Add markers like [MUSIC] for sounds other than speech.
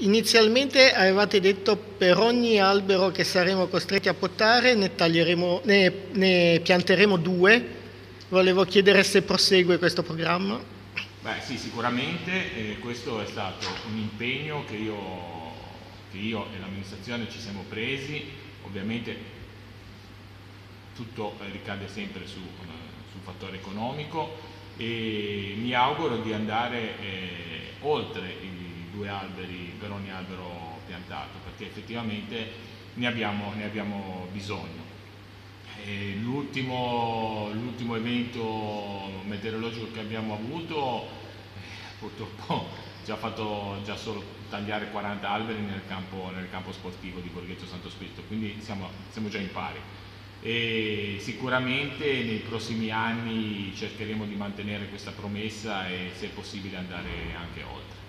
Inizialmente avevate detto per ogni albero che saremo costretti a potare ne, ne, ne pianteremo due. Volevo chiedere se prosegue questo programma. Beh sì, sicuramente eh, questo è stato un impegno che io, che io e l'amministrazione ci siamo presi, ovviamente tutto eh, ricade sempre su, uh, sul fattore economico e mi auguro di andare eh, oltre i due alberi per ogni albero piantato perché effettivamente ne abbiamo, ne abbiamo bisogno. L'ultimo, evento meteorologico che abbiamo avuto eh, purtroppo [LAUGHS] ci ha fatto già solo tagliare 40 alberi nel campo, nel campo sportivo di Borghetto Santo Spirito, quindi siamo, siamo già in pari e sicuramente nei prossimi anni cercheremo di mantenere questa promessa e se possibile andare anche oltre.